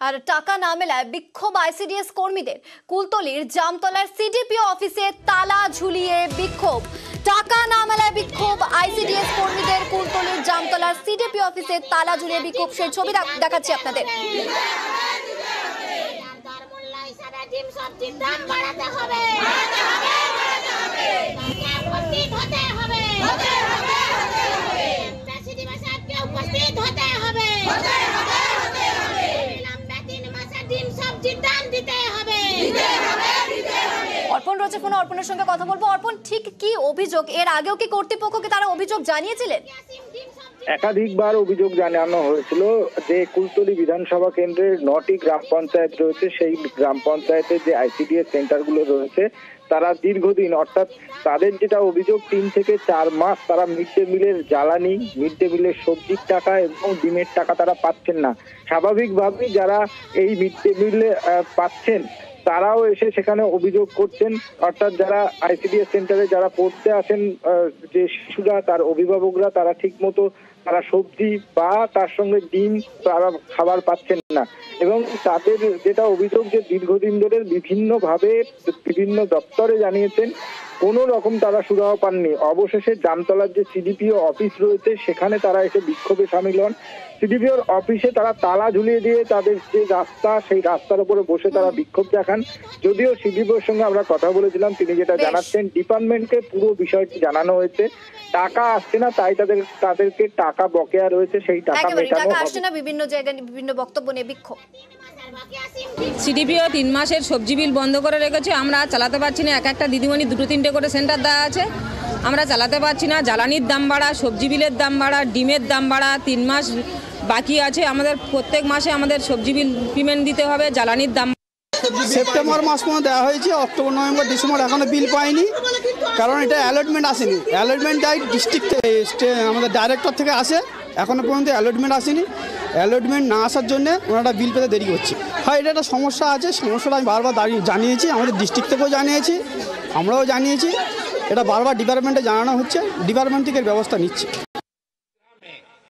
আর টাকা না মেলায় বিক্ষোভ আইসিডিএস কর্মীদের। কুলতলির জামতলার সিডিপিও অফিসে তালা ঝুলিয়ে বিক্ষোভ। টাকা না মেলায় বিক্ষোভ আইসিডিএস কর্মীদের কুলতলির জামতলার সিডিপি অফিসে তালা ঝুলিয়ে বিক্ষোভ। সেই ছবি দেখ- দেখাচ্ছি আপনাদের। উপস্থিত হতে হবে প্রেসিডেন্ট সাহেবকে উপস্থিত হতে হবে লম্বা তিন মাসে দাম দিতে হবে। অর্পণ রয়েছে ফোনে, অর্পণের সঙ্গে কথা বলব। অর্পণ, ঠিক কি অভিযোগ? এর আগেও কি কর্তৃপক্ষকে তারা অভিযোগ জানিয়েছিলেন? একাধিকবার অভিযোগ জানানো হয়েছিল যে কুলতলি বিধানসভা কেন্দ্রের নটি গ্রাম পঞ্চায়েত রয়েছে। সেই গ্রাম পঞ্চায়েতের যে আইসিডিএস সেন্টারগুলো রয়েছে, তারা দীর্ঘদিন, অর্থাৎ তাদের যেটা অভিযোগ, তিন থেকে চার মাস তারা মিড ডে মিলের জ্বালানি, মিড ডে মিলের সবজির টাকা এবং ডিমের টাকা তারা পাচ্ছেন না। স্বাভাবিকভাবেই যারা এই মিড ডে মিলে পাচ্ছেন তারাও এসে সেখানে অভিযোগ করছেন, অর্থাৎ যারা আইসিডিএস সেন্টারে যারা পড়তে আসেন যে শিশুরা, তার অভিভাবকরা, তারা ঠিক মতো তারা সবজি বা তার সঙ্গে ডিম তারা খাবার পাচ্ছেন না। এবং তাদের যেটা অভিযোগ যে দীর্ঘদিন ধরে বিভিন্নভাবে বিভিন্ন দপ্তরে জানিয়েছেন কোনো রকম তারা সুরাহ পাননি। অবশেষে জামতলার যে সিডিপিও অফিস রয়েছে সেখানে তারা এসে বিক্ষোভে সামিল হন। সিডিপিওর অফিসে তারা তালা ঝুলিয়ে দিয়ে তাদের যে রাস্তা সেই রাস্তার উপরে বসে তারা বিক্ষোভ দেখান। যদিও সিডিপিওর সঙ্গে আমরা কথা বলেছিলাম তিনি যেটা জানাচ্ছেন ডিপার্টমেন্টকে পুরো বিষয়টি জানানো হয়েছে। টাকা আসছে না তাই তাদের তাদেরকে টাকা বকেয়া রয়েছে সেই টাকা মেটানো হবে। আসছে না বিভিন্ন জায়গায় বিভিন্ন বক্তব্য নিয়ে বিক্ষোভ। সিডিপিও তিন মাসের সবজি বিল বন্ধ করে রেখেছে আমরা চালাতে পারছি না। এক একটা দিদিমণি দুটো তিনটে করে সেন্টার দেওয়া আছে। আমরা চালাতে পারছি না। জ্বালানির দাম বাড়া, সবজি বিলের দাম বাড়া, ডিমের দাম বাড়া, তিন মাস বাকি আছে। আমাদের প্রত্যেক মাসে আমাদের সবজি বিল পেমেন্ট দিতে হবে। জ্বালানির দাম সেপ্টেম্বর মাস পর্যন্ত দেওয়া হয়েছে। অক্টোবর, নভেম্বর, ডিসেম্বর এখনও বিল পাইনি। কারণ এটা অ্যালটমেন্ট আসেনি। অ্যালটমেন্ট ডিস্ট্রিক্ট আমাদের ডাইরেক্টর থেকে আসে। এখনও পর্যন্ত অ্যালটমেন্ট আসেনি। অ্যালটমেন্ট না আসার জন্য ওনারা বিল পেতে দেরি করছে। হয় এটা একটা সমস্যা আছে। সমস্যাটা আমি বারবার জানিয়েছি। আমাদের ডিস্ট্রিক্ট থেকেও জানিয়েছি। আমরাও জানিয়েছি। এটা বারবার ডিপার্টমেন্টে জানানো হচ্ছে। ডিপার্টমেন্ট থেকে ব্যবস্থা নিচ্ছে।